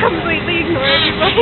completely ignore everybody.